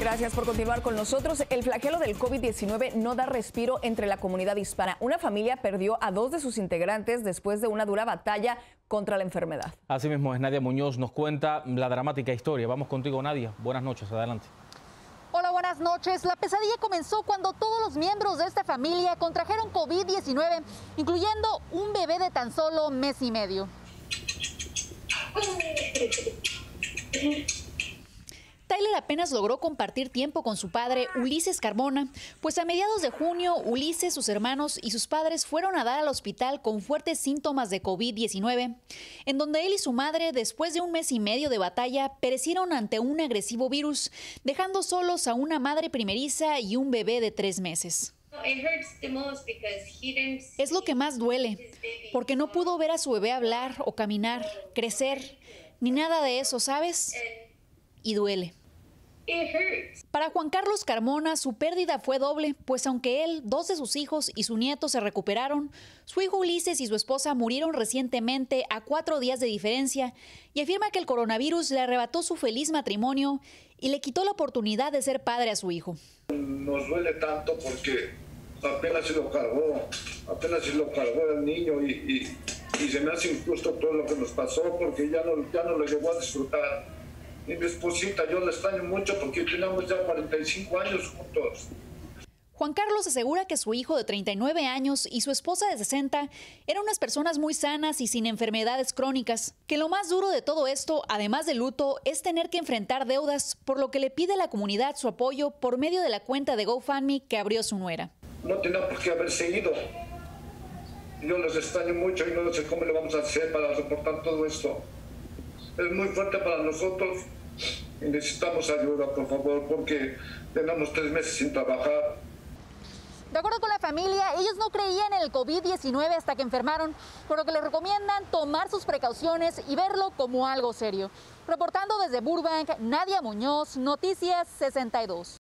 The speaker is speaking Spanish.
Gracias por continuar con nosotros. El flagelo del COVID-19 no da respiro entre la comunidad hispana. Una familia perdió a dos de sus integrantes después de una dura batalla contra la enfermedad. Así mismo es, Nadia Muñoz nos cuenta la dramática historia. Vamos contigo, Nadia. Buenas noches, adelante. Hola, buenas noches. La pesadilla comenzó cuando todos los miembros de esta familia contrajeron COVID-19, incluyendo un bebé de tan solo mes y medio. Tyler apenas logró compartir tiempo con su padre, Ulises Carbona, pues a mediados de junio, Ulises, sus hermanos y sus padres fueron a dar al hospital con fuertes síntomas de COVID-19, en donde él y su madre, después de un mes y medio de batalla, perecieron ante un agresivo virus, dejando solos a una madre primeriza y un bebé de tres meses. Es lo que más duele, porque no pudo ver a su bebé hablar o caminar, crecer, ni nada de eso, ¿sabes? y duele. Para Juan Carlos Carmona, su pérdida fue doble, pues aunque él, dos de sus hijos y su nieto se recuperaron, su hijo Ulises y su esposa murieron recientemente a cuatro días de diferencia y afirma que el coronavirus le arrebató su feliz matrimonio y le quitó la oportunidad de ser padre a su hijo. Nos duele tanto porque apenas se lo cargó, apenas se lo cargó el niño y, se me hace injusto todo lo que nos pasó porque ya no, ya no lo llegó a disfrutar y mi esposita, yo la extraño mucho porque tenemos ya 45 años juntos. Juan Carlos asegura que su hijo de 39 años y su esposa de 60 eran unas personas muy sanas y sin enfermedades crónicas, que lo más duro de todo esto, además del luto, es tener que enfrentar deudas, por lo que le pide a la comunidad su apoyo por medio de la cuenta de GoFundMe que abrió su nuera. No tenía por qué haber seguido. Yo les extraño mucho y no sé cómo le vamos a hacer para soportar todo esto es muy fuerte para nosotros y necesitamos ayuda, por favor, porque tenemos tres meses sin trabajar. De acuerdo con la familia, ellos no creían en el COVID-19 hasta que enfermaron, por lo que les recomiendan tomar sus precauciones y verlo como algo serio. Reportando desde Burbank, Nadia Muñoz, Noticias 62.